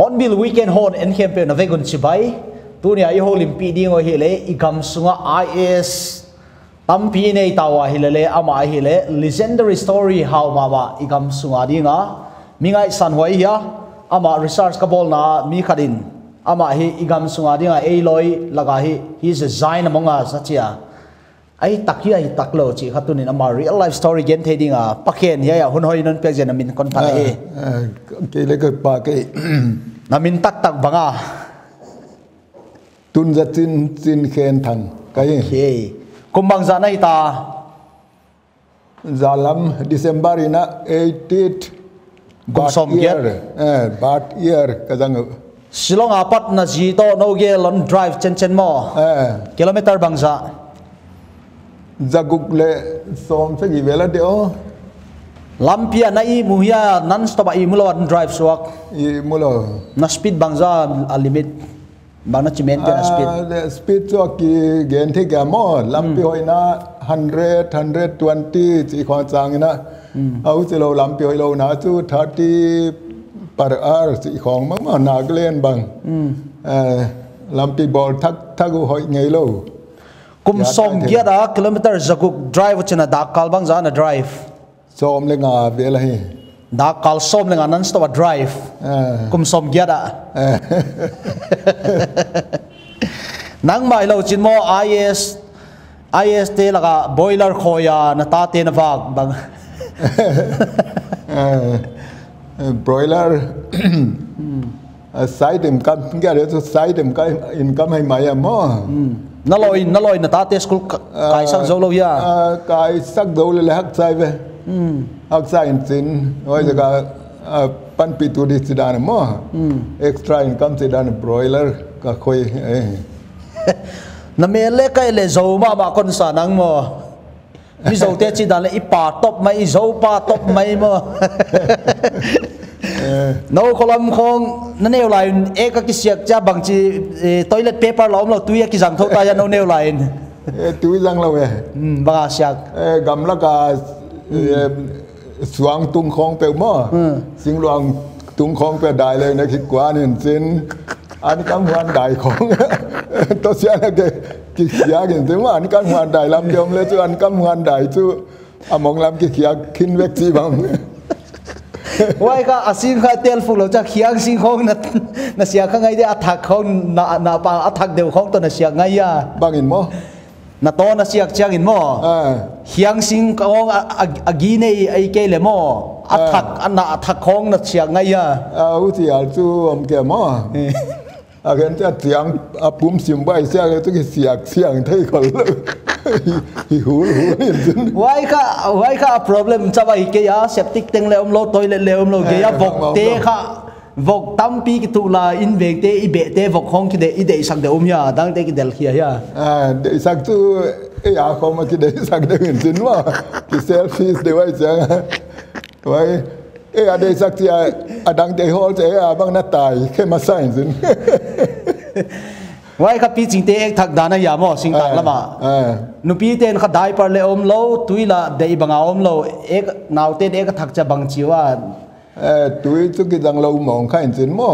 Hornbill weekend hon en campaign na vegun chibai. Tu ni ai holim pi ding o hi le igam sunga IS tampi nei tawa hi le ama hi le legendary story how ma ba igam sunga dinga mingai san hoi ya ama research ka bol na mi khadin ama hi igam sunga dinga ei loi laga hi he is a zain amonga sachia ai takya ai taklo chi khatunin ama real life story gen the dinga pakhen ya ya hun hoi non pe jen min kon ta e cái lấy cái ba cái na min tak tak banga tuân ra tin tin khen thằng cái okay kumbang za nai ta. Zalam December ina 88 Kum som giat. eh bat year cái răng silong apat na ji to no ge lon drive chen chen mo eh kilometer bang za zaguk le som sẽ gì về là điều lampia na i muhia non stop i mulo drive suak. I mulo. Na speed bang za a limit. Bang na chimen na speed. Ah, speed cho ki gen thi ga mo. Lampi hoi na 100 120 chỉ khoảng chang na au chỉ lo lampi hoi lo na chu 30 per hour chỉ khoảng mà mà na glen bang. Eh lampi ball thak thak hoi ngei lo. Kum tai gia da kilometer zakuk drive chena da kal bang za na drive som le nga ve la hi. Da kal som lenga non stop a drive. Kum som gia da nang mai lo chin mo is is te laga boiler khoya na ta te na vag bang broiler Eh, side income cái đấy số side income income hay mày à mo na loi na loi na ta te school kai sang zo lo ya À, cái sắc dấu là hắc sai về hắc sai in sin rồi giờ cái à, pan tu chỉ đàn mo extra income chỉ đàn broiler cái khôi ấy na me le kai le zo ma ma kon sa nang mo. Mi zo te chi dan le ipa top mai zo pa top mai mo. No kolam khong na neu line e ka ki siak cha bang chi eh, toilet paper lom lo tu ya ki jam tho ta ya no neu line สวางตุงคองเปลมาสิงหลวงตุงคองเปลได้เลยนะคิดกว่านี่สินอันการหวานได้ของตัวเสียนะเด็กกิเสียกันถึงว่าอันการหวานได้ลำเดียมเลยจู่อันการหวานได้จู่อามองลำกิเสียบกินเวกซีบังว่าก็อาศินข้าเตียนฟุกเราจะเขียงสิงคงนัดนัเสียข้างไงเดียอัฐเขาหนาหนาปังอัฐเดียวของตัวนัเสียไงยะบางอินมั้ na to na siak changin mo hiang sing kaong agine ay kele mo athak ana athak khong na siak ngaya a uti al tu am ke mo a gen ta tiang a pum sim bai sia ge tu ge siak siang thai khol hi hu hu why ka why ka problem chawa hi ke ya septic teng le om lo toilet le om lo ge ya bok te kha vok tam pi ki tu la in vek te i be te vok khong ki de i de sak de um ya dang te ki del khia ya. À để sắc tu ấy à không mà cái đấy sắc để hình xin mà cái selfie để vậy chẳng vậy ấy à đây sắc thì à à đang để hol thế à bằng nát tài khi mà sai xin wai ka pi ching te ek thak dana ya mo sing tak lama. à. Nu pi ten kha dai par le om lo tuila dei banga om lo ek naw te ek thak cha bang chiwa à túi chút cái răng lâu mỏng khai xin mà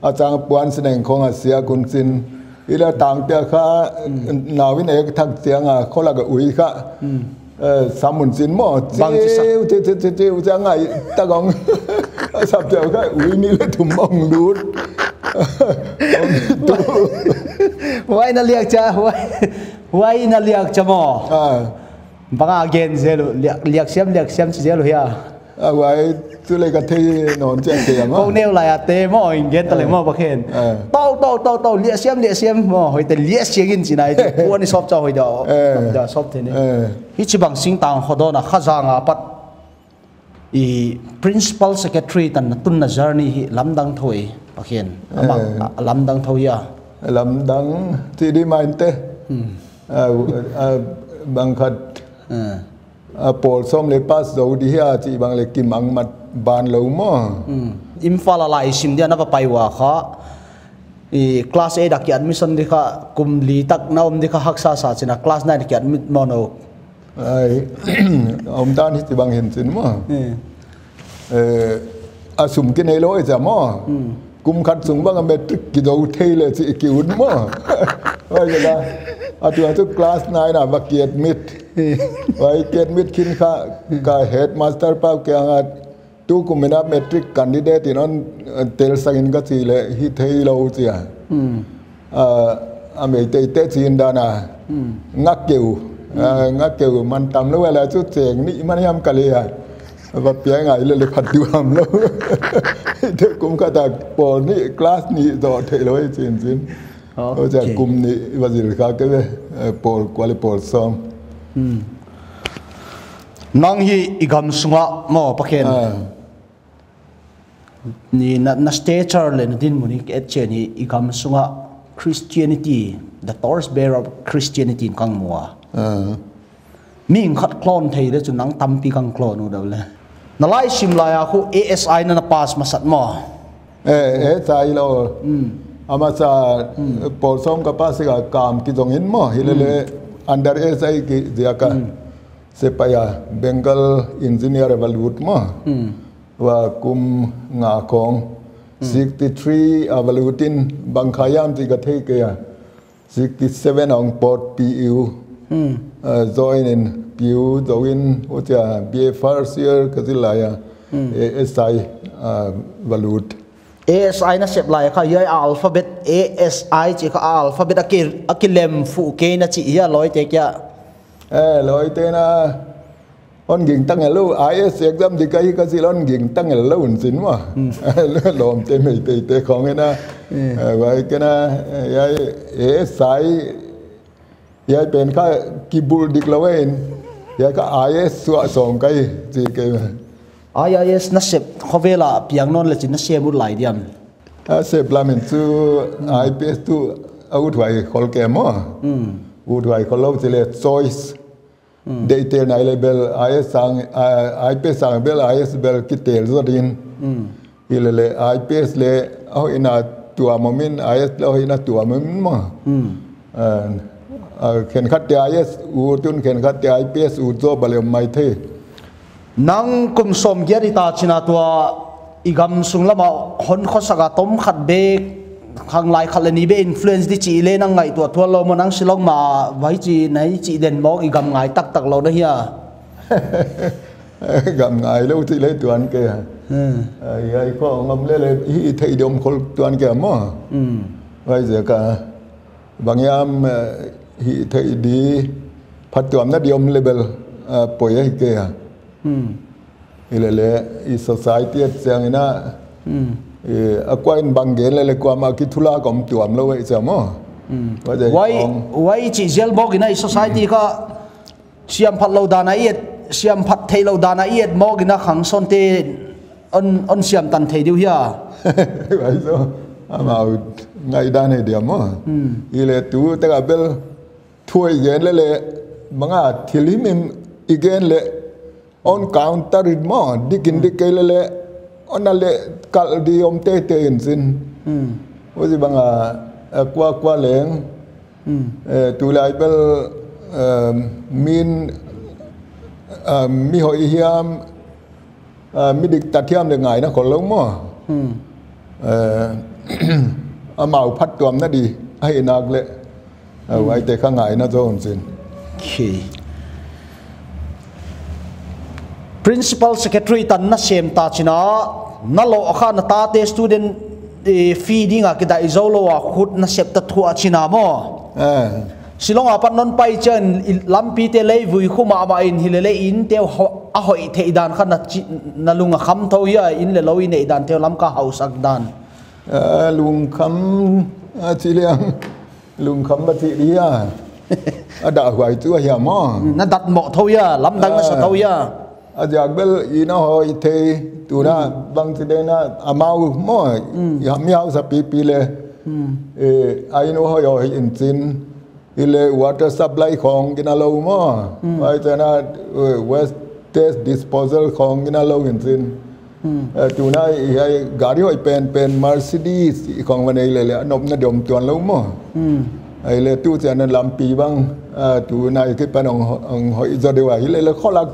à chẳng buồn xin anh không à xia cũng xin ý là tàng tia khá nào với này thằng tiếng à khó là cái uy khá ờ sắm muốn xin mà Vâng, chứ sao? chiêu chiêu chiêu chiêu chẳng ai ta còn sắp theo cái uy ní là thùng bông đút wai na liak cha? Wai wai na liak cha mo? À banga again zelo liak liak siam liak siam chi zelo ya à vậy tôi lấy cái thi nón chạy tiền ko á. Neu la ya te mo ingen tale mo ba khen. Eh. tau tau tau tau liak siam liak siam mo hoi te liak siagin chi nai ko ni sop cha hoi da Eh. da sop te ne ờ hi chi bang sing tang hodona khaza nga pat i principal secretary tan tun na journey hi lamdang thoi pakhen amang lamdang thoi ya đắng thì đi mà anh tê. À à bằng khát polsom le pas do di hia chi bang le kim ang mat ban lo mo imphal ala isim dia na pa pai wa kha i class a dak admission dikha kum li tak na om dikha haksa sa china class 9 ki admit mo no ai om dan hi ti bang hin chin mo e asum ki nei loi ja mo kum khat sung bang me trik ki do thei le chi ki un mo wa ja atu atu class 9 na ba ki admit oi kiet mit kin kha ka headmaster pa ke anga tu kumena metric candidate in on tel sagin ga chi le hi thei lo chi a. A a me te te chin da na. Ngak keu ngak keu man tam lo la chu cheng ni man yam kalia và phía ngày là phát tiêu hàm lâu thế cũng cả ta bỏ ni class ni đó thế lối xin. Xin ở giờ cùng ni và gì khác cái bỏ qua lại bỏ xong น้องฮีอีกคำสุงะมอปะเคนนี่นันสเตจอร์เลยนดินมุนิกเอเจนี่อีกคำสุงะ Christianity the torch bearer of Christianity กังมัวมิ่งขัดคลอนไทยเลยจนนังตั้มปีกังคลอนอูเดาเลยนลายชิมลายคู ASI นั่นพาสมาสัตมอเอเอสไอเราอามาซาปอลซอมกับพาสิกากามกิจงหินมอฮิเลเล under SI ki dia ka sepaya bengal engineer evaluate mo wa kum nga kong 63 evaluating bangkhayam ti ka the ke ya. 67 on port PU join in PU join o cha BA first year ka zilaya SI evaluate ASI na sep lai kha yai alphabet ASI chi kha alphabet akil akilem fu ke na chi ya loi te kya eh loi te na on ging tăng lo IS exam di kai ka silon ging tăng lo un sin ma lo lom te me te te khong na vai ke na yai ASI yai pen kha kibul dik lawen yai ka IS su song kai chi ke IIS na sep khovela piang non le chin na se mu lai diam. A se blamen chu IPS tu au thwai khol ke mo. U thwai khol lo chile choice. Date na level IS sang IPS sang bel IS bel kitel zo din. Ilele IPS le au ina tua momin IS lo ina tua momin mo นังกุมสมเกียริตาชินาตัวอีกำสุงละมาคนข้อสกัดต้มขัดเบกทางไลน์ขัดลนี้เบอินฟลูเอนซ์ที่จีเลนังไงตัวทัวเรามันังสิลงมาไว้จีในจีเดนมองอีกำไงตักตักเราได้เฮียกำไงแล้วที่เลยตัวนั้นแกไอ้ไอ้ข้องำเลยเลยฮีไทยดมคนตัวนั้นแกมั้งไว้เสียกันบางยามฮีไทยดีพัดตัวนั้นเดียมเลเบลป่วยให้แก ile le i society at sang ina e akwa in bangen le le kwa ma ki thula kom tuam lo wei cha mo. Wa de wai wai chi zel mo gina society ka siam phat lo dana iet siam phat thei lo dana iet mo gina khang son te on on siam tan thei diu hiya vậy so ama ngai da ne dia mo. Ile tu ta bel thui gen le le manga thilim igen le on counter it mo dikin dikele le on ale kal di om te te in sin o si banga kwa kwa leng tu lai bel min mi hoi hiam mi dik tatiam le ngai na ko lo mo amau phat tuam na di ai nak le wai te kha ngai na zo sin okay principal secretary tan na sem ta china na lo akha na ta te student feeding a kita izolo a khut na sep ta thua china mo. Silong a pan non pai chen lampi te lei vui khuma ma in hilele in te a hoi the dan khan na na lunga kham tho ya in le lo in e dan te lam ka house ak dan. Lung kham chi liang. Lung kham ba chi dia a da huai tu ya mo. Na dat mo tho ya lam dang na sa tho ya อาจากเบลยีน่าอิทีตัวน่าบา ho ite tuna ามาเ tidena amau mo ya miau sa pipile eh aino ho yo in sin ile water supply ของกินาโลมอไปจนะเอา waste test disposal ของกินาโลกินซินจูน่าไอ้กาดิไอ้เป็นเป็น Mercedes ของวันนี้เลยแหละนบนดมตัวโลมอไอ้เลตู้เจ้านั้ลำปีบ้างอ่าจูน่าคิดปานององหอยจะได้ว่าเลยแล้ข้อลัก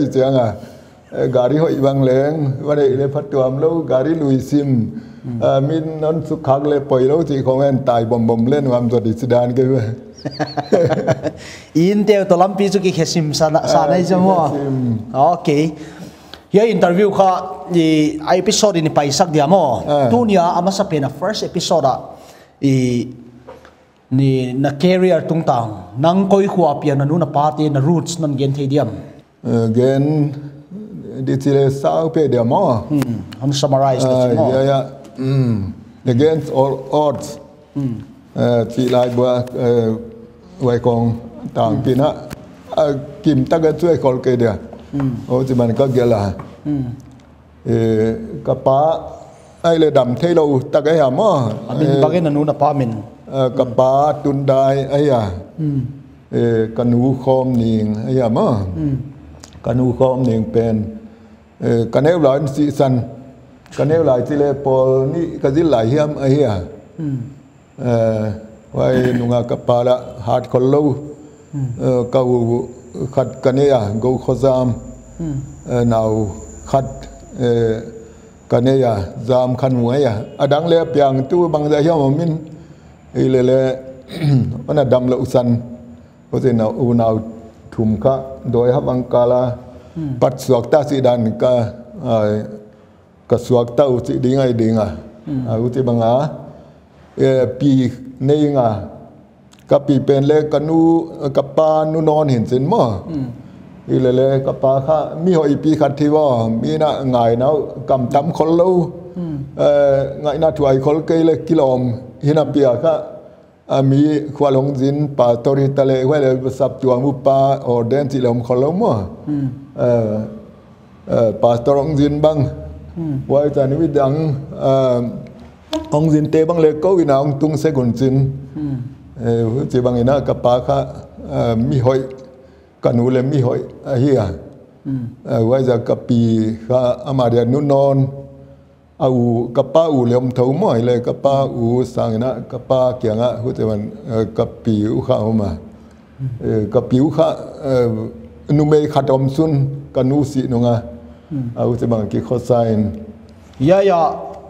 อีเจียงอ่ะ gari hoi bang leng wale ile patuam lo gari lui sim min non su khak le poi lo ti khong en tai bom bom len wam to di sidan ke we in teo to lampi chu ki khesim sa sa nai jamo okay ya interview kha i episode ni paisak dia mo tunia ama sa pena first episode i ni na career tung tang nang koi khua pia na nu na party na roots nan gen thei diam. Gen di chile sao pe dia mo hmm on summarize the mo yeah yeah. Mm against all odds. Mm chi lai bua wai kong tang pina. Kim ta ga chui kol ke dia. O chi man ka gela e ka pa ai le dam thei lo ta ga ha mo. Amin bagin na nu na pa min ka pa tun dai ai ya e kanu khom ning ai ya mo kanu khom ning pen กันเอวหลายสิสันกันเอวหลายสิเลปอลนี่ก็สิหลายเฮียมไอ้เหี้ยเอ่อไว้นุงกับปาละฮาร์ดคอลลูเอ่อเกาขัดกันเนี่ยกูขซามเอ่อนาวขัดเอ่อกันเนี่ยซามขันมวยอะอดังเลยเปียงตู้บางใจเฮียมมิน อีเลเลวันนั้นดำละอุสันเพราะฉะนั้นอูนาวถุมคะโดยฮับังกาลา pat suak ta si dan ka ka suak ta u si dingai dinga a u ti banga e pi nei nga ka pi pen le ka nu ka pa nu non hin sin mo i le le ka pa kha mi hoi pi khat thi wa mi na ngai na kam tam khol lo e ngai na tuai khol ke le kilom hina pia kha ami khwalong jin pa tori tale wele sap tuang mu pa or den ti lom kholom mo pastor ông zin bang wai cha ni dang ông zin te bang le ko ina ông tung se gun chin chỉ bằng ina ka pa kha mi hoi kanu le mi hoi hi à wai za ka pi kha amaria nu non au kapa u le om thau mo le kapa u sang na kapa kya nga hu te ban kapi u kha ma kapi u kha nu me khatom sun kanu si nunga. Au te bang ki khosain ya ya.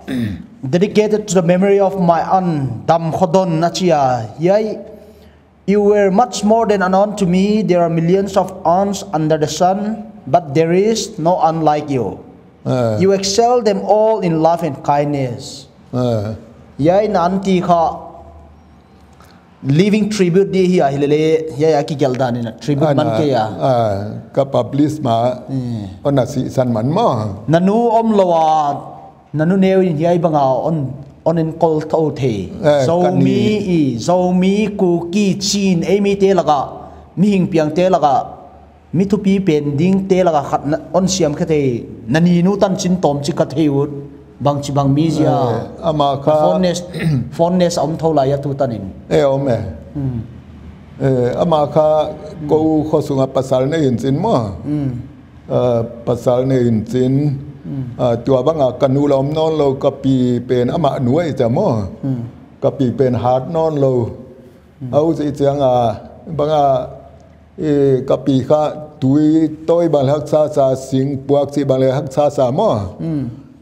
Dedicated to the memory of my aunt dam khodon nachia. Yai you were much more than an aunt to me. There are millions of aunts under the sun but there is no aunt like you Uh. you excel them all in love and kindness. Uh, yai na auntie kha living tribute di hi ahilele ya ya ki gelda ni na tribute man ke ya. Uh, ka publish ma ona si san man mo. Nanu om lowa nanu neu in yai banga on on in kol tho the. Eh, so mi i so mi ku ki chin e mi te laga mi hing piang te laga มิทุปีเป็นดิ้งเตะละกขัดอ้นเสียมแค่เทนันีนูตันชินตอมจิกเทวุดบางชิบางมีเสียอามาคาฟอนเนสฟอนเนสอมเท่าไรยตุตันินเออแม่เอออามาคากูขอสุงภาษาในียนสินมั้งภาษาในียนสินตัวบางอากันูลอมนอนเรากะปีเป็นอามาหน่วยจะมั้งกะปีเป็นฮาร์ดนอนเราเอาสิเสียงอะบางอา mi thu pi pen ding te laga khat on siam kha the nani nu tan chin tom chi ka theut bang chi bang mi zia ama kha fondness fondness om tho la ya tu tanin e om e e ama kha ko kho sunga pasal ne in sin mo ờ pasal ne in sin tua banga kanu lom non lo ka pi pen ama nuai cha mo ka pi pen hat non lo au si chang a banga e ka pi kha tui toi bal hak sa sa sing puak si bal hak sa sa mo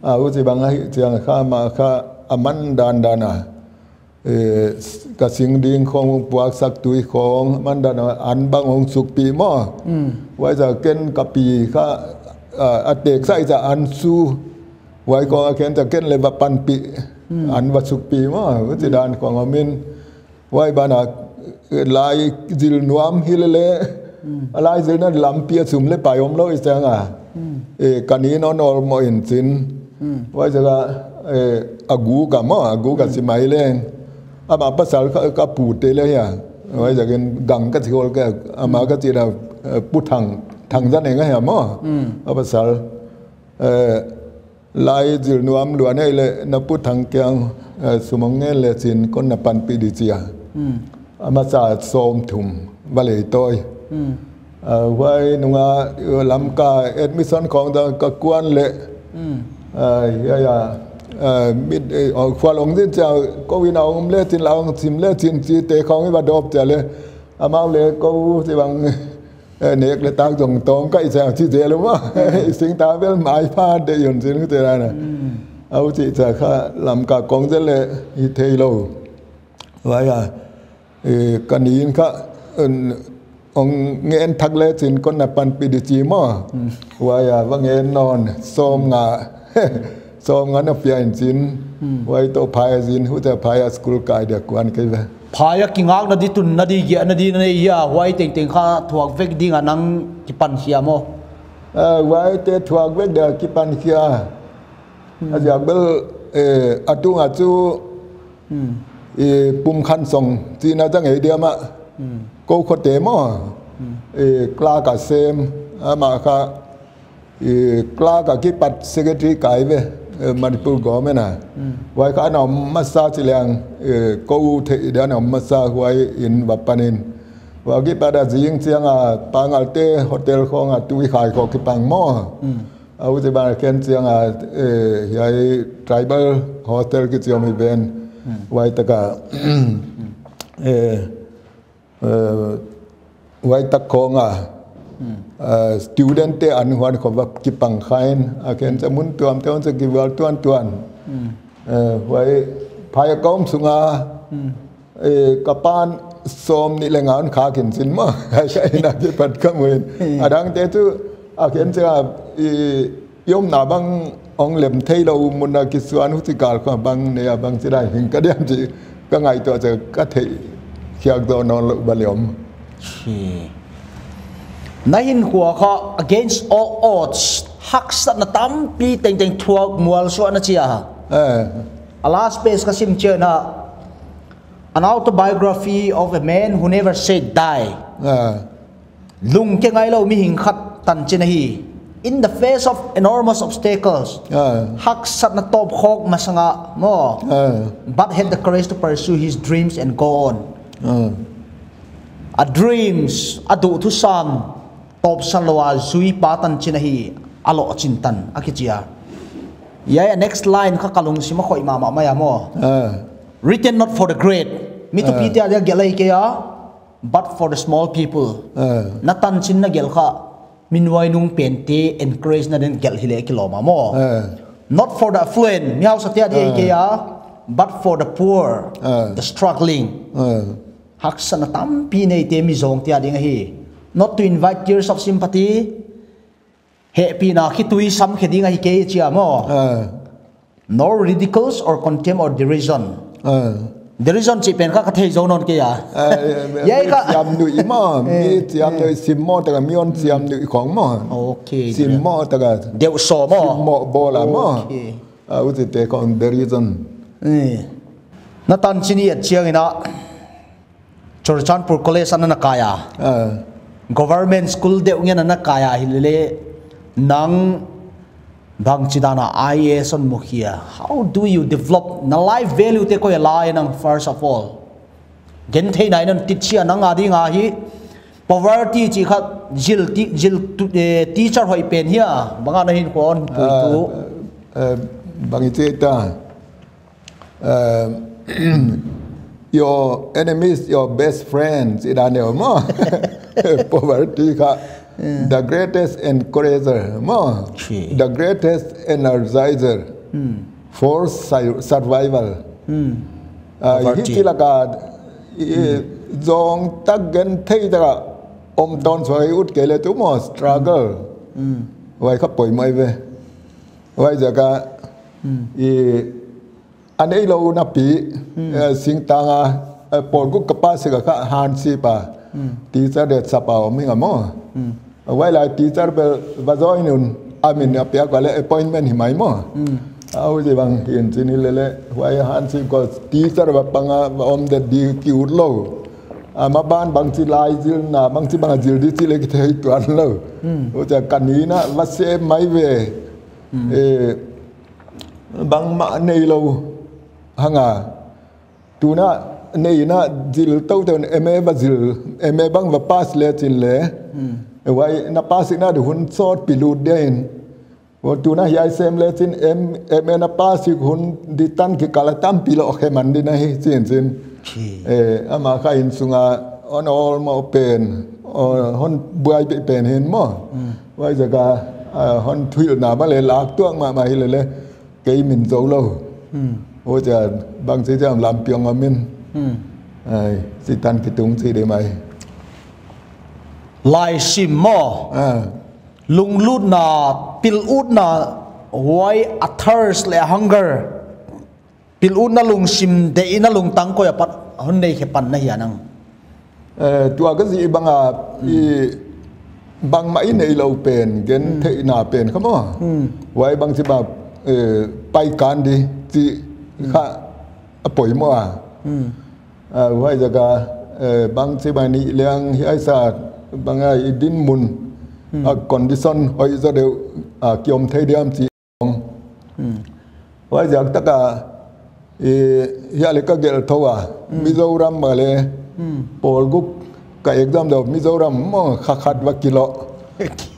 à u chỉ bằng ai chẳng kha mà kha aman dan dana ka sing ding khong puak sak tui khong man dan an bang hong suk pi mo wai za ken ka pi kha a tek sai za an su wai ko ken ta ken le ba pan pi an wa suk pi mo u chỉ dan ko ngamin wai bana lai zil nuam hilele lai zil na lam pia sum le pa yom lo isanga e kanino no no mo in sin. Wa jaga agu ka ma agu ka si mai len ama pasal ka ka pu te le ya. Wa jaga gang ka thol ka ama ka ti da pu thang thang za ne nga ya ma a pasal lai jil nuam luan ai le na pu thang kyang sumong nge le chin kon na pan pi di chia ama sa som thum ba le toy vai nunga lam ka admission khong da ka kwan le ya ya mid ở khoa long tin chào có vì nào ông lê tin lão chim lê tin chi tế không cái bắt đốp chả lê à mau lê có thì bằng nek le tak jong tong kai sa chi je lo ma sing ta bel mai pha de yon sin ku te ra na au chi cha kha lam ka kong je le hi thei lo wa ya e kanin ka ong ngen thagle chin kon na pan pi di chi mo wa ya wa ngen non som nga som nga na pya in chin wai to phaya jin hu ta phaya school kai da kwan ke ba phaya ki ngak na di tun na di gi na di na ya wai teng teng kha thuak vek ding anang ki pan sia mo wai te thuak vek da ki pan sia a jak bel atu nga chu kai ve พายกิงากนาดีตุนนาดีเกียนาดีนายยาไว้เต็งเต็งข้าถวกเว わいたかえー、ไว้ตะโคงอะ student เตอันวันของว่ากิปังคายนอาเคนจะมุนตัวมเท่านจะนกิวัลตัวนตัวนไว้พายก้มสุงาเอกปานสมนี่แรงงานขากินสินมั้งใช่นักปัดขมวนอดังเตตุอาเคนจะยมหนาบัง องเหลมเทยเรามุนากิสวนุติกาลความบางเนี่ยบางสิได้หิงก็เดียมจีก็ไงตัวจะก็เทเขียกตัวนอนบะเหลียมชีในหินหัวข้อ against all odds หักสันตั้มปีเต็งเต็งทัวมวลส่วนนะเจียฮะเออ last page ก็สิมเจนะ an autobiography of a man who never said die ลุงแค่ไงเรามีหิงขัดตันเจนะฮี in the face of enormous obstacles. Eh hak sat na top khok masanga mo. But had the courage to pursue his dreams and go on. A dreams adu tu sam top salwa zui patan chinahi alo chintan akichia ya next line kha kalung sima khoi mama maya mo. Written not for the great. Mi to pitia dia gelai ke ya? But for the small people. Eh na tan chin na gel kha minwai nung pente encourage na den gel hile ki loma mo. Eh. Not for the affluent miao satya dia ke ya but for the poor Uh. the struggling. Eh. Hak sana tam pi nei te mi zong tia ding hi not to invite tears of sympathy he pi na khi tui sam kheding hi ke chia mo. Eh. Nor ridicules or contempt or derision The reason chỉ bên các thầy giáo non kia vậy các tiêm nụy mà ừ. mi tiêm nụy sim mò tức là mi on tiêm nụy khoảng mà. Ok sim mò tức là đều sổ mò. sim mò bò là mò. À u thì thế còn the reason ừ. nó tan chín nhiệt chiang cái đó. Chorchan Pur College anh nó kaya government school đều nghe nó kaya hi lệ nang bang chidana IAS on mukhia how do you develop na life value te ko lai nang first of all? Gen thei nai nan tichia nang adi nga hi poverty chi khat jil ti jil tu- eh, teacher hoi pen hia banga na hin ko on pu tu. eh bang ti ta your enemy is your best friend i dan yo mo poverty ka the greatest encourager mo Okay. the greatest energizer for si- survival. À ti la ka zong tak gen thei ta om ton soi ut ke le tu mo struggle. Wai khap poi mai ve. Wai ja ka i anh ấy lâu na pi sing tanga por gu kapa se ka han si pa. Teacher de sapa o mi ngamo wai la teacher be va join nun amin ya pia ka le appointment hi mai mo au je bang hin sin ni le le wai han si ko teacher ba panga om de di ki ut lo mà ban bằng chỉ lai chỉ na bằng chỉ bằng chỉ đi chỉ lấy cái thấy toàn lâu, ôi trời cảnh ý na vắt xe máy về, Ê, bằng mã này lâu, hang à, tu na nei na dil to ton eme ba dil eme bang va pas le tin le wai na pas na du hun sort pilu den wo tu na yai sem le tin em em na pas ik hun di tan ki kala tam pilo he man di na he chin chin e ama kha in sunga on all mo pen hon buai pe pen hen mo wai jaga hon thuil na ba le lak tuang ma mai le le cái mình giấu lâu ôi trời bằng sẽ làm làm piong ở mình ai si tan cái tung si để mày? Lại sim mò. Ờ. Lung lút na pil út na why a thirst le hunger? Pil út na lung sim de ina lung tang ko ya à, pat hon nei he pan na hi anang à, tua ờ, cái gì bằng à ừ. bằng mãi này lâu bền cái ừ. thế nào bền không ạ? Ừ. Vậy bằng chỉ bảo ờ, bay can đi chỉ khá à, bồi mua à? ว่าจะกาบางสิบานี้เลี้ยงที่ไอศาสตร์บางไอดินมุนคอนดิชันไอจะเดียวเกี่ยมเทียมสีของว่าจากตะกาเฮียเล็กก็เกลทว่ามิโซรัมมาเลยปอลกุกกับเอกดำเดียวมิโซรัมมั่งขัดขัดว่ากิโล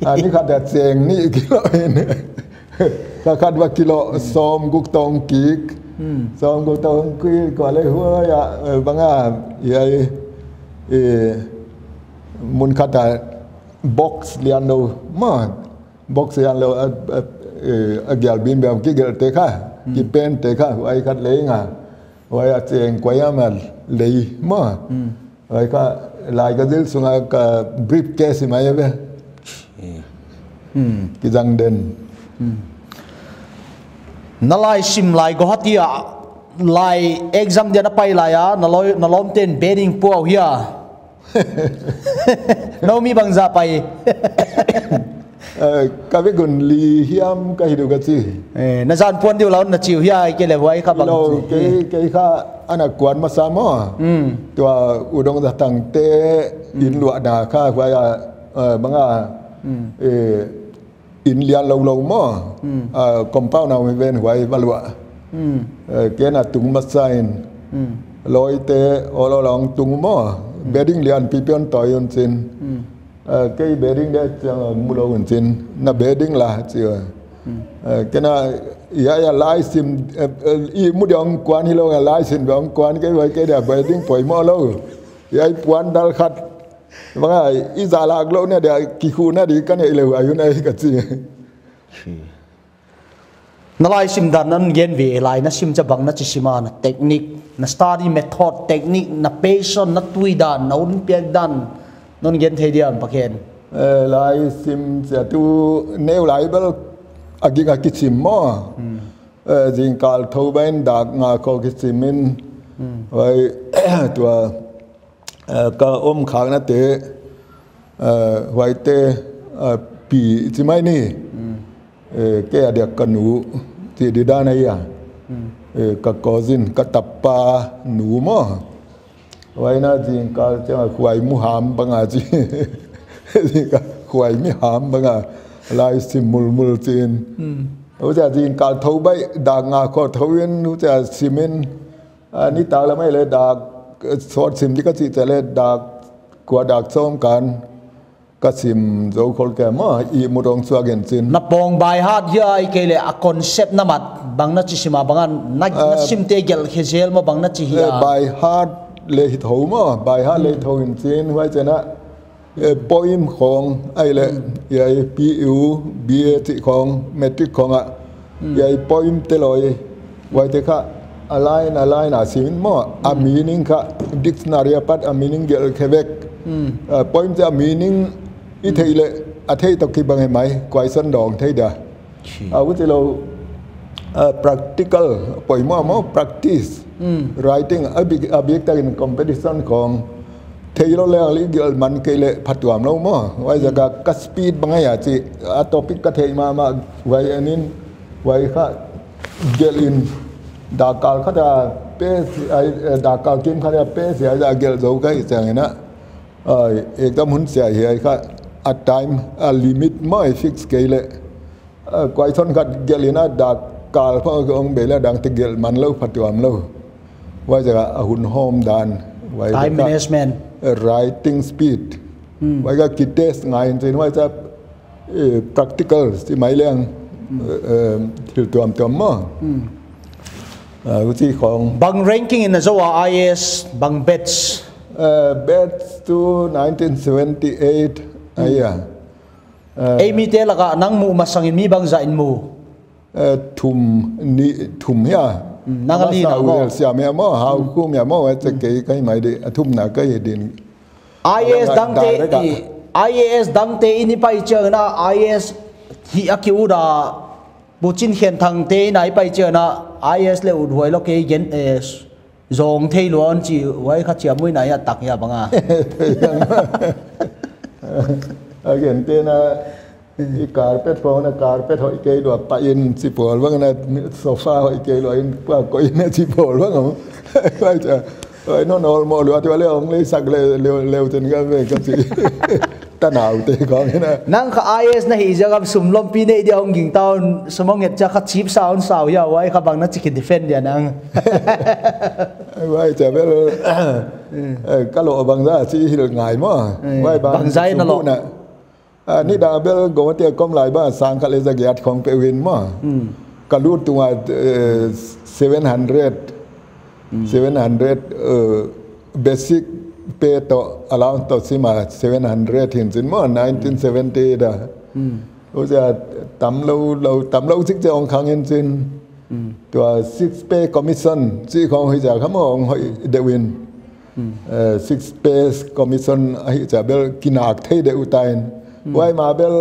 อันนี้ขัดแต่เสียงนี่กิโลเองขัดขัดว่ากิโลซ้อมกุกตองกีก Ừ. so ông cô tao ông quy gọi lấy hua ya bang à muốn mun kata box liền đâu, mà box liền đâu liano agyal ờ, ờ, ờ, bin bam kí gel te kha ừ. kí pen te kha wai khat le nga wai a cheng kwai ma le ma wai ka lai ka dil sunga ka brief case mai ve kí răng đen. Ừ. hiam ka hidu ka chi เอ้นาจานปวนเดียวเรานาจิวเฮียไอ้เกลไว้ครับบาง lo ke ke kha ana kwan ma sa mo tua udong da tang te in lua da kha kwa ya banga e in lian lâu lâu mo compound nào mình ven hoài ba lua cái là tung ma sign. Loi te olo long tung mo bedding lian pipion toy on sin cái bedding đấy chẳng mua lâu on sin na bedding là chưa cái na ya ya lai sim i mu dong kwan hi lo lai sim dong kwan cái vậy cái đẹp bedding poi mo lâu ya kwan dal khat vâng Baka iza la aglo ne để kihu na này đi cái này yun ai kachi. Nalai sim đàn anh gen vi lại, nó sim cha bang nó chi sima na technique nó study method technique na patient na tui dan na un piak dan non gen the dian pakhen. Lai sim cha tu ne lai bal agi ga kichim mo. thâu bên thau ben dak cái ko kichimin. Vai tua เทคนิคนะเพชั่นนะตุยดันนะอุ่นเปียกดันนนเย็นเทียนปะเคน lai sim sẽ tu nêu lại bel agi ka kisim mo jing kal thâu bên dak nga ko kisimin vậy tua ka om khang na te vậy te pi chi mai ni ke adia kanu ti di da na ya ka kozin ka tappa nu mo vậy na jing kal cha khuai mu ham banga chi thì cả khuấy mi hàm bằng à. lại sim mul mul tin ôi giờ thì cả thâu bay đà ngà có thâu yên ôi giờ simen alain alain asin mo a meaning ka dictionary pat a meaning gel kevek point a meaning ithele athei to ki bangai mai kwai san dong thei da awutilo practical poi mo mo practice writing a big a big ta in competition kong เทยเราแรงลิเกลมันเกลผัดตัวมเรามั่วไว้จากกัสปีดบางอย่างจีอัตโตปิกกเทยมามาไว้อันนี้ไว้ค่ะเกลิน dakal khata pe dakal kim khata pe sia ja gel zo ka isang na ekdam hun sia hi kha a time a limit mai fix cái lệ. Ờ, quay ke le kwai thon khat gelina dakal pha ko ong bela dang te gel man lo phatuam lo wa ja hun home dan wa time management. Ờ, writing speed. Ừ. Vậy wa ga kites ngai chen vậy ja practical si mai lang thil tuam tuam ma guti kong bang ranking in Azoa IS bang bets. Uh, bets to 1978 aya ai mi te laga nang mu masangin mi bang zain mu. thum ni thum ya ừ, nang ali ừ. ừ. na ko sia me mo ha ku me mo wa te ke kai mai de thum na kai din IAS dang te IAS dang te ini pai chang na IAS hi akiura บุชินเขียนทางเตยไหนไปเจอนะไอเอสเลอุดหวยแล้วเกยเย็นเอสองเทลวนจีไว้ขัดเชียมวยไหนตักยาบังอะเขียนเตนะอีคาร์เปตพองนะคาร์เปตหอยเกยดวปะอินสิปอลว่างนะโซฟาหอยเกยดวอินกว่าก็อินสิปอลว่างเหรอว่าจะไอ้นนอลมอลว่าที่ว่าเรื่องเลยสักเร็วเร็วจนก็ไม่ก็สิ ตนาวเตกองนะนั่งข้าไอเอสนะฮีจะกับสุ่มลมปีนี่เดียวงิงตอนสมองเงจะขัดชีพสาวนสาวยาวไว้ขับบังนัดจิกิดิเฟนเดียนั่งไว้จะเบลก็โลบังซาที่หลงไงมั้งไว้บังใจนั่นหรอันนี้ดาเบลกวนเตียก้มหลยบ้านสังคเลสกิยัดของเปวินมั้งกลูตัวเซเว่นฮันเดรดเซเว่นฮันเดรดเบสิก pay to allowance to sima 700 hin sin mo 1970 da o ja tam lo lo tam lo sik je ong khang hin sin to six pay commission. Si khong hi ja kham ong hoi de win six pay commission hi ja bel kinak thei de utain wai ma bel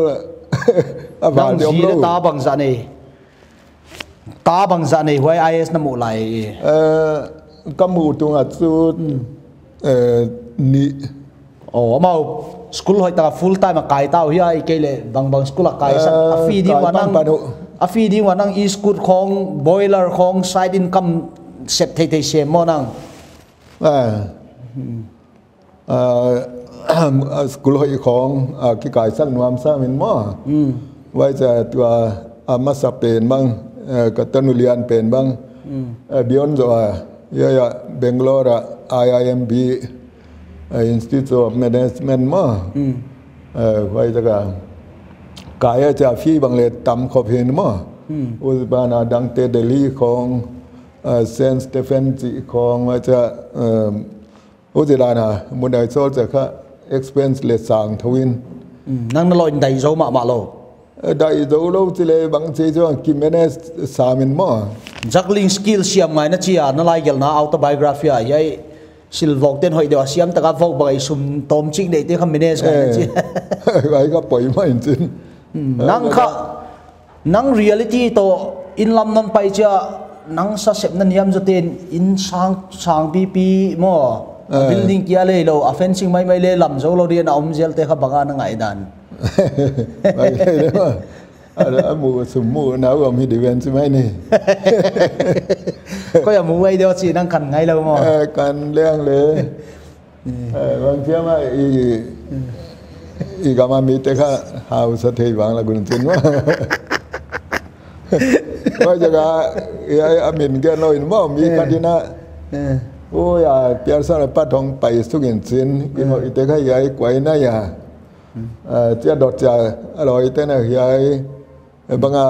a va nang de om ji lo ta bang za nei ta bang za nei wai IAS na mu lai uh, kamu tu nga chu uh, ni o mau school hồi ta full time a kai tao hi ai ke le bang vâng, bang vâng, school a kai sa a fi di wanang a đi mà năng e school không boiler không side income set thei thei se mo à a school hồi khong a ờ, ki kai sang nuam sa mình mo vậy ừ. giờ tua a ma sa pen bang ka tanulian pen bang bion zo a ya Bangalore bengalore IIMB Institute of Management มาไว้จากกายจะฟีบังเลตำขอบเพนมาอุสบานาดังเตเดลีของเซนสเตเฟนจิของว่าจะอุจิดานามุนไดโซจะค่ะ expense เลสางทวินนั่งนลอยไดโซมามาโลได้ดูโลจิเลบังเจ้ากิเมเนสสามินมาจักลิงสกิลเสียมไงนะเชียนนลายเกลนาเอาตบายกราฟิอายัย ไม่จริง nang kha nang reality to in lam nan pai cha nang sa sep nan yam joten in sang sang pi pi mo building kia le lo a fencing mai mai le lam zo lo dia na om zel te kha banga na ngai dan 알아 아무 숨무 나고 mi de ven sumai ni ko ya mu wai de chi nang kan ngai lo mo kan leang le bang tia ma i i ga ma mi te kha ha u sa thei bang la gun tin ma wa ja ga ya a min ge lo in ma mi ka din na ô ya pian sa pa thong pai su gen chin ki no i à. Chia đọt chà rồi tên là banga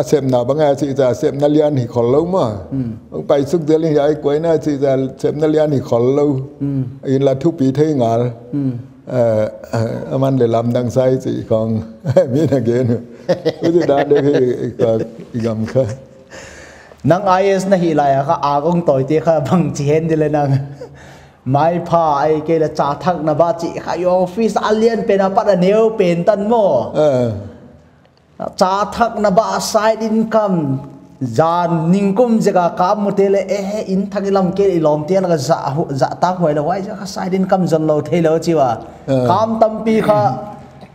asem na banga si ta asem na lian hi khol lo ma ông pai suk de lin yai koi na si ta asem na lian hi khol lo in la thu pi thai ngal มันเลยลำดังไซสิของมีนักเกณฑ์อุตดาเด็กก็ยำค่ะนังไอเอสนะฮิไลอะค่ะอากงต่อยเตี้ยค่ะบังเจนดิเลยนัง mai pha ai ke la cha thak na ba chi kha yo office alien na pa na neo pen tan mo cha thak na ba side income jan ningkum jaga kam mutele e he in thagilam ke ilom te la za za ta hoi la wai ja kha side income jan lo thelo chiwa kam tam pi kha.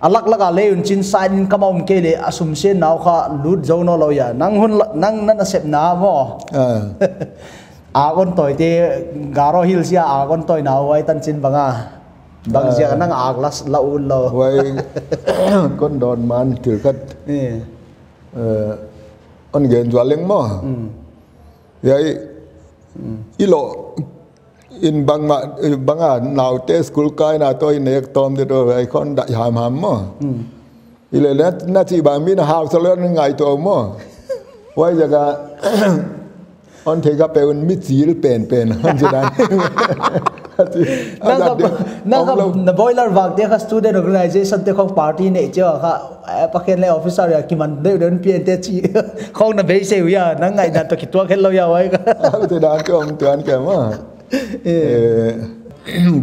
Alak laga le un chin side income om ke le asum se naw kha lut zo no lo ya nang hun nang na sep na mo agon toy te garo hil sia agon toy na wai tan chin banga. Bang sia nang ag las la ul lo. Vậy con đòn man thử khất. Eh ờ on gen jwa leng mo yai ilo in bangma banga now te school kai na toy nek tom de do ai kon da ham ham mo ile na na chi ba mi na haw so le ngai to mo wai jaga on te ka pe un mit zil pen pen han je dan นั่งกับนั่งกับ boiler วักเดียค่ะ student organization เดียของ party เนี่ยเจ้าค่ะปักเห็นเลย officer อยากกินมันเดินเดินเปลี่ยนเตจีของนั่นเบสเซียนั่งไงนั่นตัวคิดตัวเห็นเราอย่าไว้ก็ te dan ko om tuan ke ma eh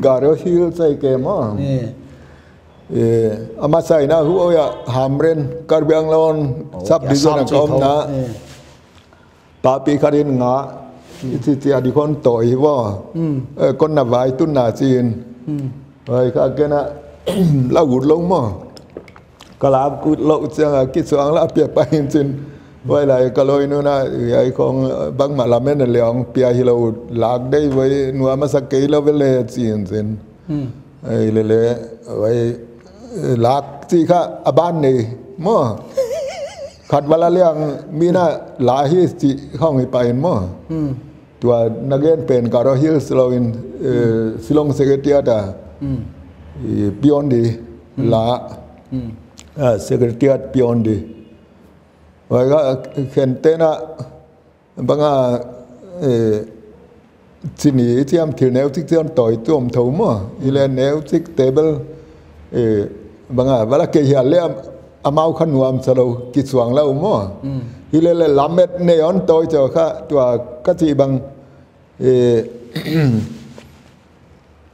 garo hil sai ke ma นี่ eh ama sai na hu ya hamren kar biang lon sab di zona kom na papi karin nga ti ti adi kon toy bo. Hmm. Eh, kon na vai tun na sin hmm. vai ka kena la gut long mo. Ka la gut lo chang ki chuang la pia pa hin chin. Vai lai ka loi nu na ai kong eh, bang ma la men na leong pia hi lo lak dei vai nuwa ma sa ke lo ve le chin chin. Hmm. Ai le le vai eh, aban nei mo. ขัดวันละเรื่องมีหน้าหลายฮิสติเข้าไปไปมั่วตัวนักเรียนเป็นการฮิลสโลวินสิลงเซกเตียตาพิออนดีลาเซกเตียตพิออนดีว่าก็เห็นเตนะบางอะทีนี้ที่อันที่แนวที่ที่อันต่อยตัวอันทำมั่วอีเลนแนวที่เทเบิลบางอะเวลาเกี่ยเลี้ยม อามาขันวามสโลกิสวงเล่าหม้อฮิเลเลลำเม็ดเนยอนโตเจ้าค่ะตัวกติบังเอ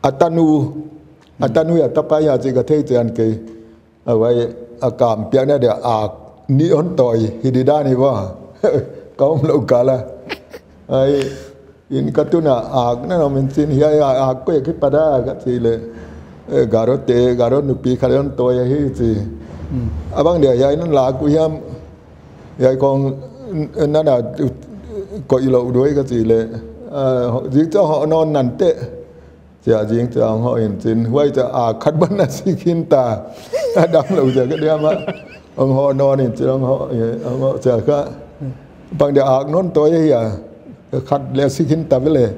อัตนูอัตนูอัตปายาจิกเทเจอันเกเอาไว้อากามเปียเนี่ยเดี๋ยวอากนิอนต่อยฮิดิดานี่ว่าเขรู้กาละไออินกตุนะอากนั่นเราเป็นสินเฮียอากก็อยากคิดปะได้ก็ทีเลยการุเตการนุปีขารนตัวยังฮิสิ abang dia yai nan la ku yam yai kong na na ko lộ đuôi cái gì le à, gì cho họ non nản tệ. Dạ, giờ gì cho họ hiện tin. Huay cho à khát bắn là si kinh ta. À, Đam lâu giờ cái đêm á. Ông họ non hiện tin, ông họ ông họ chả cả băng địa ác non tối vậy à. Khát lẽ si kinh ta với lệ.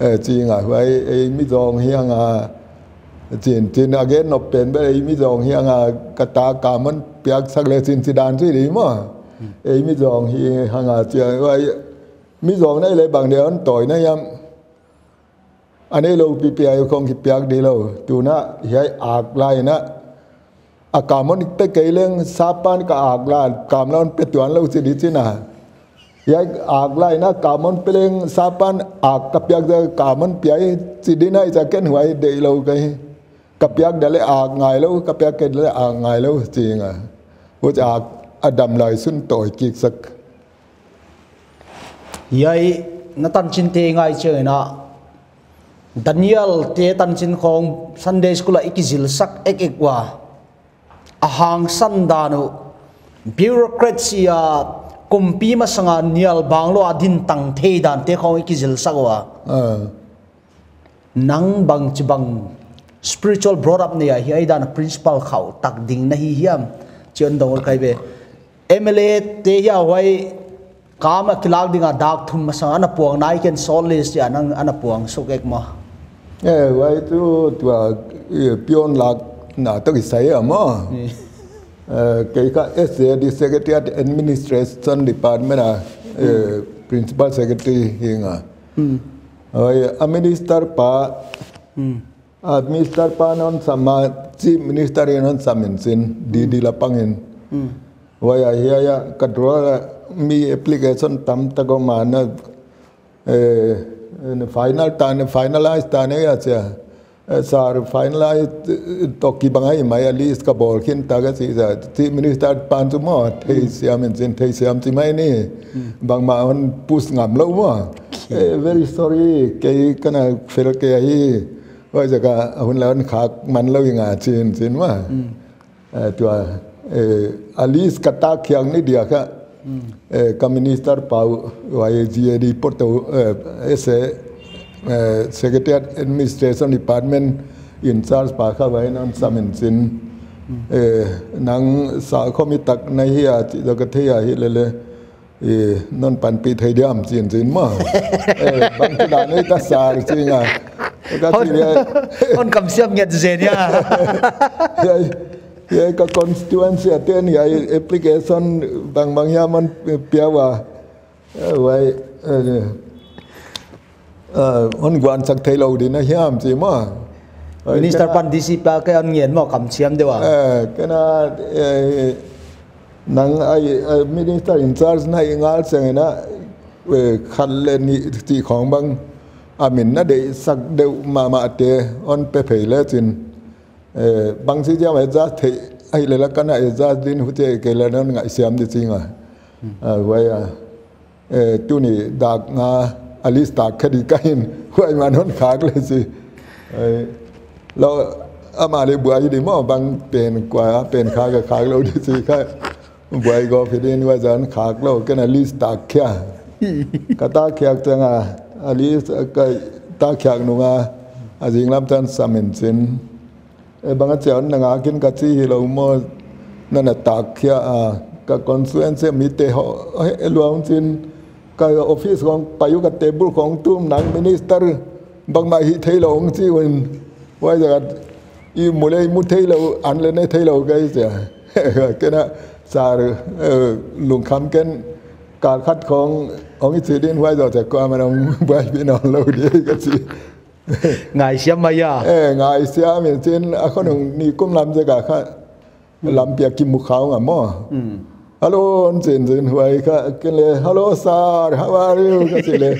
Ờ, Chỉ ngài huay ấy mi dòng hiang à chín chin again no pen be mi jong hi anga kata kaman piak sak le chin si dan si ri ma e mi jong hi hanga chia wai mi jong nai le bang de on toy na yam ane lo pi pi ai khong ki piak đi lâu, tu na hi ak lai na a kamon te kai leng sa pan ka ak la kam lon pe tuan lo si di chi na ya ak lai na kamon peleng sa pan ak ka piak de kamon pi ai chi di na ja ken huai de lo kai kapiak dale a ngai lo kapiak ke dale a ngai lo chinga wo cha adam lai sun toy ki sak. Yai na tan chin te ngai che na. Daniel te tan chin khong sunday school a ikizil sak ek ek wa. A hang san danu bureaucracy a kumpi ma sanga nial banglo adin tang the dan te khong ikizil sak wa. Nang bang chibang spiritual brought up nia hi aidan principal khau tak ding na hi hiam chen dong kai be mla te ya wai kama kilak dinga dak thum ma sang ana puang nai ken sol list ya nang ana puang sok ek ma e wai tu tua pion lak na to ki sai ama cái ka SA di secretary administration department a principal secretary hinga oi a minister pa administer pa non sama chief minister non samin sin di di lapangin. Waya hiya ya kadro mi application tam tago mana eh final tan finalize tan ya cha sar finalize to ki bangai mai list ka bol khin ta ga si sa. Chief minister pan tu mo thei siam in sin thei siam chi mai ni. Bang ma on pus ngam lo mo very sorry ke kana fel ke ก็จะก็หุ่นแล้วขามันเล่ายังไงจีนจีนว่าตัวอาลีสกัตตาเคียงนี่เดียค่ะคอมมิวนิสต์ป่าววายจีเอรีพอร์ตเอเซ secretary administration department in charge pa kha vai nan samin sin e nang sa khomi tak na hi a chi da kathe a hi le le e non pan pi thai diam chin chin ma e bang ti da nei ta sar chin a con con cầm xem nhận gì nha ye ka constituency aten ya application bang bang yaman piawa wai on gwan sak thailo din na hiam chi ma minister pan dc pa ka an ngien mo kam chiam dewa eh kana nang ai minister in charge na ingal sengena khan le ni ti khong bang amin na de sak deu ma ma te on pe pe le chin bang si ja mai za the ai le la kana e za din hu te ke le non ngai siam di chinga wai a tu ni dak nga alis ta khadi kain wai ma non khak le si lo ama le bua yi di mo bang pen kwa pen kha ga khak lo di si kha bua go phi din wa zan khak lo kana alis ta kya kata kya changa ali ka ta khyak nu nga jing lam tan samin chin. E banga chawn na nga kin ka chi hi lo mo, na na ta khya a, ka constituency mi te ho e luang chin. Ka office kong payu ka table kong tum nang minister, bang ma hi thei lo ong chi win. Wai ja i mulai mu thei lo, an le ne thei lo cái ja. Cái na sar e, lung kham ken. การคัดของของอิสราเอลไว้ต่อจากก็มันไปพี่น้องเราดีก็สิ ngài xiêm mày à เอองายเสียเหมือนเช่นคนหนึ่งนี่กุ้มลำจะกะค่ะลำเปียกกิมมุขาวอะมั่วฮัลโหลเจนเจนไว้ค่ะกันเลยฮัลโหลซาร์ how are you ก็สิเลย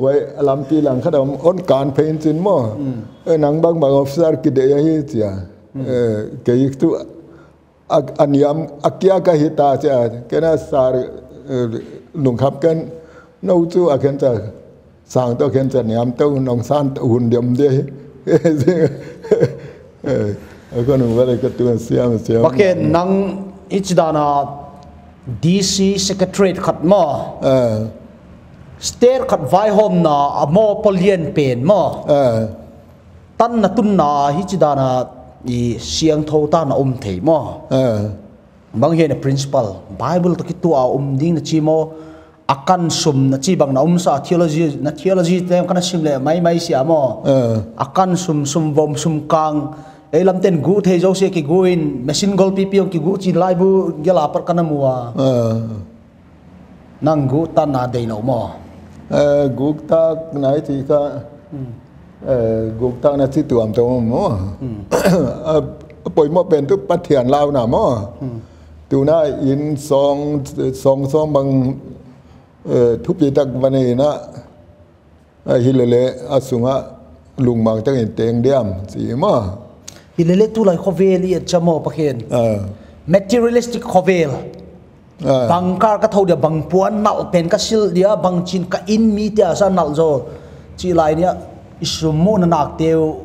ไว้ลำปีหลังขนมอ้นการเพนจินมั่วเออหนังบางบางออฟฟิเซอร์กิเดียฮิตยาเออเกี่ยตัวอันยามอักยากะฮิตาจ้ะแกน่าซาร์ lùng khắp cái nấu chú à khen chờ sang tôi khen chờ tôi nông san hùn điểm đi có nung vậy cái tuần xiêm xiêm bắc khen nang ichidana DC secretariat khat mo state khat vai home na amo polian pen mo tan na tun na hichidana i siang tho ta na um thei bang hian principal bible to kitu a um ding na chimo akan sum na chi bang na um sa theology na theology tem kana sim le mai mai sia mo. Akan sum sum vom sum kang. E lam ten gu the jo se ki guin machine gol pi piong ki gu chi lai bu gela par kana muwa nang gu ta na dei lo mo. Gu ta nai thì ka gu ta na chi tuam to mo. Poi mo ben tu pat thian lao na mo tu na in song song song bang thu pi tak vani na hilele asunga lungmang tak in teng diam si ma hilele tu lai khovel i chamo pakhen materialistic khovel bangkar ka thodia bang puan nal pen ka sil dia bang chin ka in mi tia sa nal zo chi lai nia isumu na nak teu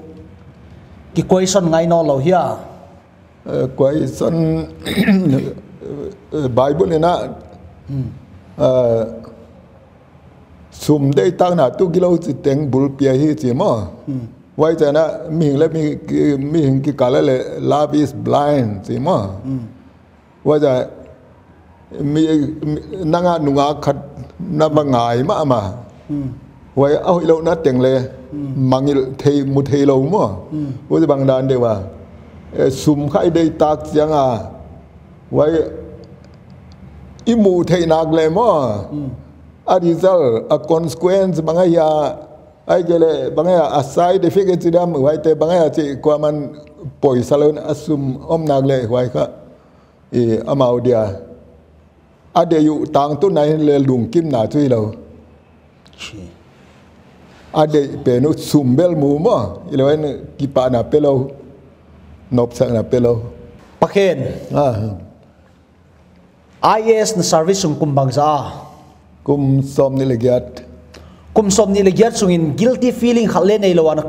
ki question ngai no lo hia question bible ni na sum dei tang na tu kilo chi teng bul pia hi chi mo wai cha na mi le mi mi hing ki kala le love is blind chi mo wai cha mi nanga nunga khat na ba ngai ma ma wai au lo na teng le mangil thei mu thei lo mo wai bang dan de wa sum khai dei tak chiang a wai imu thei nak le mo a result a consequence bangaya ai gele bangaya a side effect ti dam wai te bangaya chi kwa man poi salon asum om nak le wai kha e amau dia ade yu tang tu nai le lung kim na chui lo ade pe no sumbel mu mo ilewen ki pa na pelo. Nop sa na pelo pakhen ah IS na service sung kumbang sa kum som ni le gyat kum som ni le gyat sungin guilty feeling khale nei lo na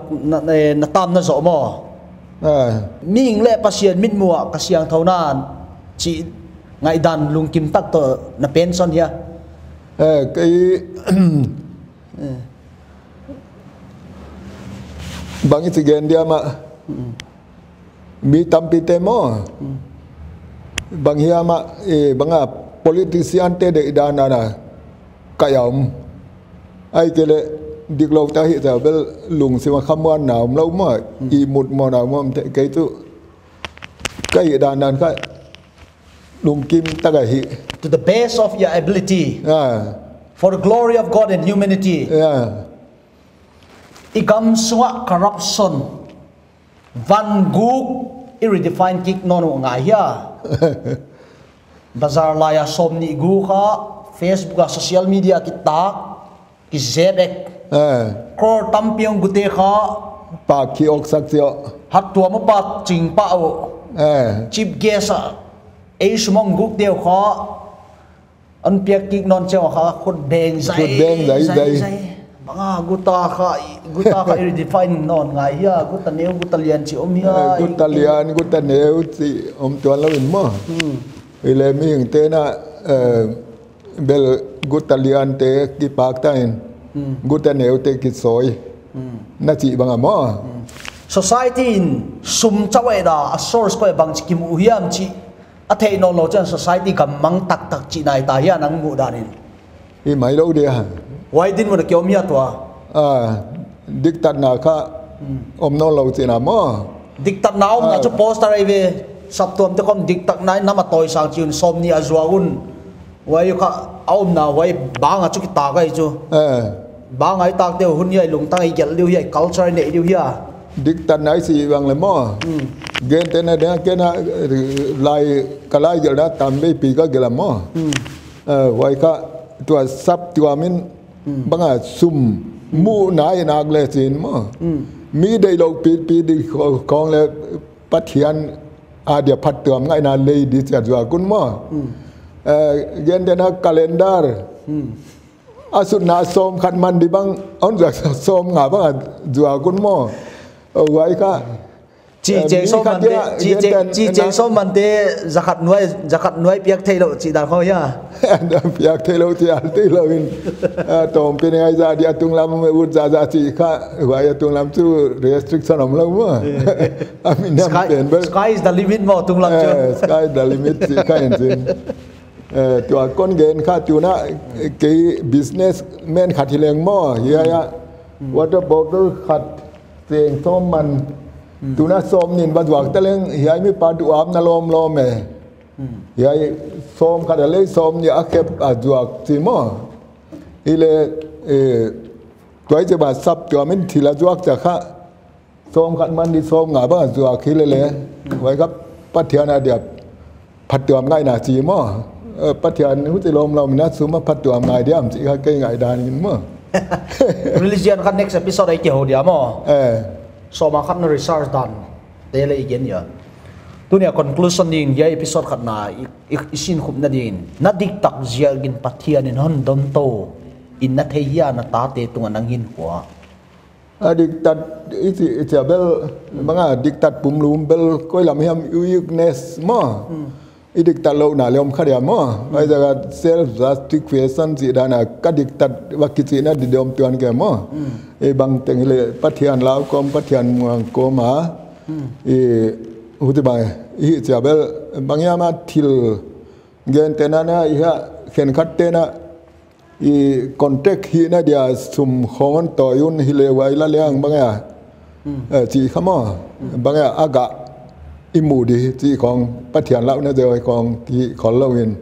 na tam na zo mo ah ming le pasien mit muwa kasiang thona chi ngai dan lung kim tak to na pension ya eh cái bang itu gen dia ma mi tampi temo. Bang hiya ma eh banga politician te de dana na kayam ai kele diklo ta hi ta bel lung sima khamwan na lo ma i mut mo na mo te kai tu. Kai dan dan lung kim ta ga hi. To the best of your ability. À for the glory of God and humanity. Yeah igam sunga corruption van guk iridefine kick no no nga hiya. Bazar laya som ni gu kha Facebook social media kita, ki zebek. Ha. Kor tampiang gute kha pa ki ok saksyo. Hat tu mo pa ching pa o. Ha. Chip gesa, e sumong guk deo kha an piak kick non chewa kha khot beng zay, zay, zay. manga guta kha guta kha ir define non ngai hia. Guta neu guta lian chi om hia. Guta lian guta neu chi om tuan lo in ma hmm. ile mi hing te na ờ, bel guta lian te ki pak ta in. Hmm. Guta neu te ki soi. Hmm. Na chi bang ma society in sum chawe da a source ko bang chi kim u hiam chi. A thei no lo chan society kam mang tak tak chi nai ta hian ang mu danin i mai lo dia wai din mo kyo mia to a ah, diktat na kha om no lo ti na mo. Diktat na om na ah. chu poster ai ve sap tom te kom diktat na na ma toy sang chun som ni azwaun wai kha om na wai bang a chu ki ta kai chu. Eh. Bang ai tak te hun yai lung tang ai gel liu yai culture nei liu ya diktat na si bang le mo. Hmm. Gen te na de ke na lai kalai gel da tam be pi ga gel mo. Hmm. Eh, wai kha tua sap tua min บังอาซุมมูนายนากเลสินมั้มีได้ลกปีปีดีของเลยปัทเทีนอาเดียพัดเติมง่ายนาเลยดิจัดว่าคุณมั้เอ่อเย็นเดนักคาลนดาร์อาสุนาสมขันมันดีบังอันจากสมงาบ้างจัวคุณมั้งไว้ค่ะ chi Ờ, je mi so khat man te dia, chi dia je dan- chi je so man te zakat nuai zakat nuai piak thei lo chi dar kho ya อยากเทโลที่อัลติโลวินตอมเป็นไงซาเดียตุงลำอุดซาซาสิค่ะไว้ตุงลำสู้ restriction ของเรามั้งอามิน sky เป็นเบล sky is the limit mo tung lam chu สกายดาลิมิตสิค่ะเห็นสิเอ่อตัวก้นเกณฑ์ค่าจูนะกี่ business แม่นขัดทีแรงม้อเฮียะ water bottle ขัดเสียงส้มมัน tuna som nin badwak taleng hiai mi pa du am na lom lom e hiai som kada le som ni akep adwak ti mo ile e toy je ba sap to min thila juak cha kha som khat man di som nga ba juak khile le ไว้ครับปัทยานาเดียบผัดตัวง่ายนาจีมอปัทยานุติลมเรามีนัดซูมาผัดตัวง่ายเดียมสิครับก็ง่ายดานินมอ religion ครับ next episode ไอ้เกี่ยวเดียมอเออ so ma khat na research dan te le igen ya tu conclusion ning ya episode khat na isin khup na din na dik tak zia gin pathian in hon don to in na the na ta te tu nang hin kwa adik tat isi isabel mga diktat pumlumbel ko lam yam uyuk nes mo hmm. idik ta lâu na leom khari amo bây giờ self drastic question si da na kadik tat wakiti na di dom tuan ke mo e bang teng le pathian lao kom pathian muang ko ma e huti ba i chabel bang ya ma thil gen tena na i ha khen khat te na contact hi na dia sum khon to yun hi le wai la leang bang ya ừ. chỉ khamo, bang ya aga im mù đi chỉ còn bắt hiện lão nữa rồi còn thì còn lâu yên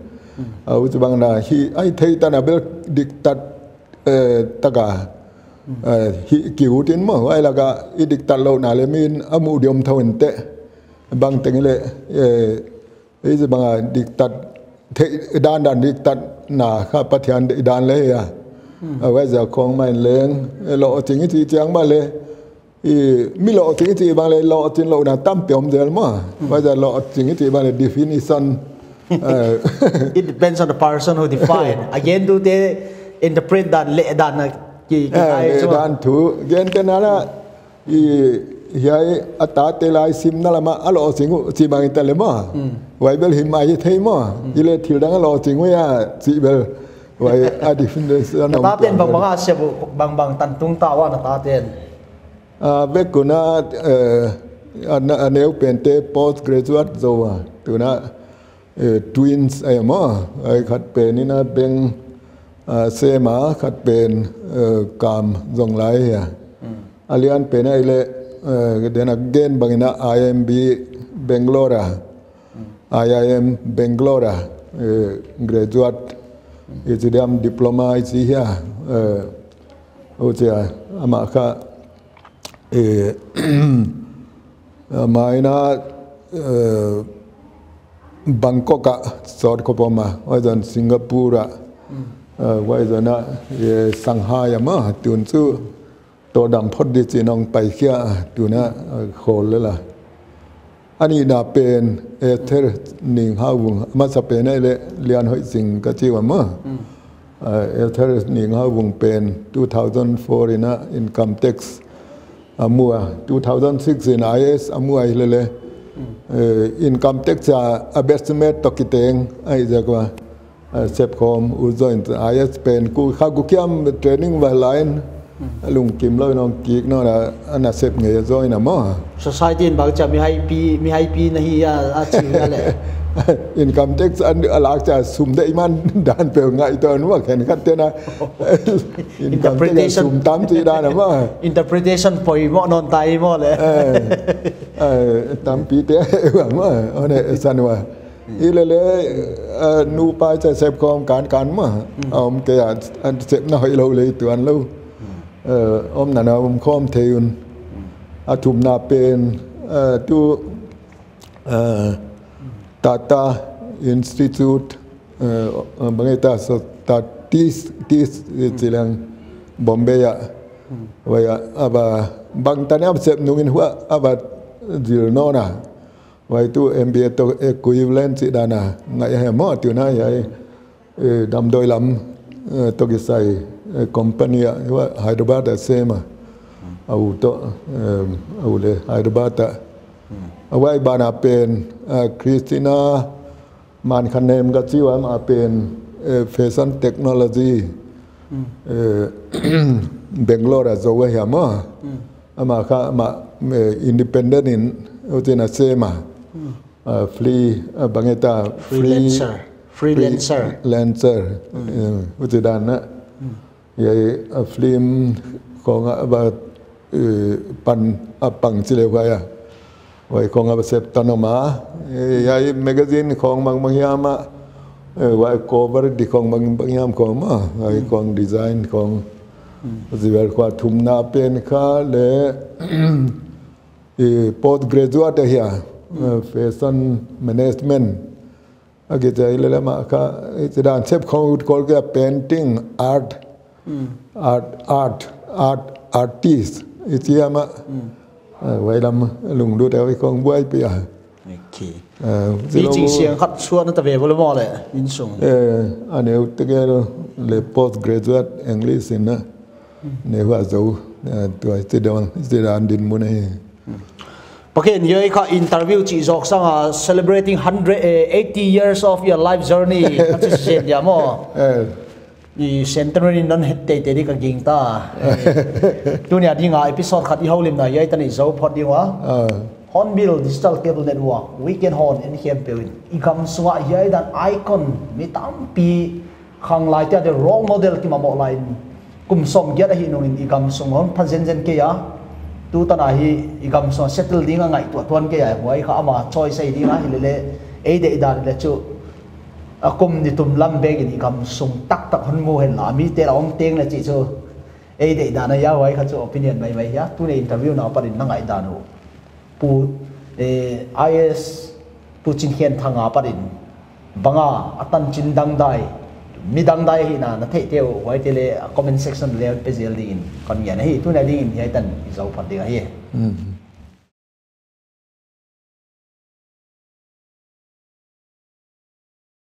ở ừ. Ờ, bang là khi ai thấy ta là biết được tật ờ, tất cả. Ừ. Ờ, Hi cứu tiến mà ai là cả? Ít được tật lâu nào lấy mình âm mù điểm thâu hình tệ. Bằng tiếng lệ ấy thì bằng được tật thấy đàn đan được tật là khá bắt thiền đàn lấy à. Ở bây giờ con mày lên lộ chính thì chẳng mà lên mi lo tingi ti bang le lo tin lo na tam piom del ma ba ja lo tingi ti bang le definition ờ. it depends on the person who define. Again do they interpret that le dan na ki ki ai so dan thu gen ke na la i hiai ata te lai sim na lama alo singu chi bang ta le ma wai ừ. bel him ai thei ma i le thil ừ. dang lo chingu ya chi bel wai a definition na ta ten bang bang a bang bang tantung ta wa na ta ten อ่าเบกุนะเอ่ออันนั้นอันเนวเป็นเต post graduate โซวาตัวนะเอ่อ twins ไอ้หมอไอ้ขัดเป็นนี่นะเป็นอ่าเซมาขัดเป็นเอ่อกามจงไหลอ่ะอาเลียนเป็นไอ้เลยเอ่อเดนักเกนบางนะ IMB Bangalore IIM Bangalore เอ่อ graduate ichidam diploma ichi hia o che ama kha e mai na bangkok a sort ko poma wa dan singapore a wa dan na shanghai ma tun chu to dam phot di chinong pai khia tu na khol le la อันนี้น่าเป็นเอเธอร์นิงฮาวงมาสเปนไอเลเลียนหอยสิงก็จีว่ามั้งเอเธอร์นิงฮาวงเป็น2004นะ income tax amua 2006 in IS amua ilele income tax a abesmet tokiteng ai jagwa sepcom ujoin IS pen. Ku khagu kiam training wa line. Ừ. Lung kim lo nong kik no na ana sep nge join amo society in bang cha mi hai pi mi hai pi na hi a a chi na le income tax and alakcha sumda iman dan pe nga ito anwa ken khatte na income tax sum tam ti dan ma interpretation po imo non ta imo le tam pi te wa ma one sanwa ile le nu pa cha sep kom kan kan ma om ke an sep na hoi lo le tu an lo om na na om kom theun athum na pen tu เอ่อ Tata Institute eh, eh, uh, mengita so tatis tis eh, hmm. silang. Bombay ya. Hmm. Waya aba bang tanya apa sih nungin hua aba zilnona. Waya itu MBA to equivalent si dana ngaya mo tu na ya dam doi lam eh, to gisai company ya hua Hyderabad sama. Ah. Hmm. Aku to le Hyderabad. เอาไว้บานาเป็นคริสตินา มานคันเนมก็ชื่อว่ามาเป็นเฟชั่นเทคโนโลยีเบงโลร์อะจะไว้ยามามาค่ะมาอินดิเพนเดนต์อินอุตินาเซมาฟรีบางเอตาฟรีเลนเซอร์ฟรีแลนเซอร์แลนเซอร์อุติดานะยายฟิล์มของบัดปันปังสิเลวายะ Oy kong nga basep tanoma, yai magazine kong mang mangyama, wai cover di kong mang mangyam kong ma, ay kong design kong ziver kwa tumna pen ka le post graduate here, fashion management. Agi jai le ma ka idan sep kong ut kol ka painting art art art art artist. Iti ama. Mm. Lùng đua theo cái con bưởi bây giờ vì chính siang khát xuân nó về vô mò lệ in sung anh em tự cái postgraduate English in na nếu mà giàu tuổi chỉ đâu chỉ muốn này. Pakin yoi ka interview chi jok sang celebrating 180 years of your life journey. Kasi siya mo. I centenary non het te te ka ging ta. Tu nya dinga episode khat i holim na yai tani zo phot diwa Hornbill Digital Cable Network weekend horn in pe i kam suwa yai dan icon mi tam pi khang lai ta de role model ki ma mo lai kum som gyat hi no in i kam sung hon phan zen zen ke ya tu ta na hi i kam so settle dinga ngai tu tuan ke ya huai kha ama choice ai dinga hi le le ei de dan le chu à cùng thì tụm lâm bê cái cầm sung tắc tắc hơn ngô hình là mi tê ông tiếng là chỉ chứ ấy để đàn này giáo ấy khát opinion mấy mấy nhá tôi này interview nào bắt đến năng đàn hồ pu IS pu chín hiền thằng áp bắt đến vâng bằng à atan chín đăng đài. Mi đăng đài thì na nó thấy theo vậy tele comment section layout bây giờ đi in còn nhà này tôi này đi in thì ấy tận dấu phản đi ấy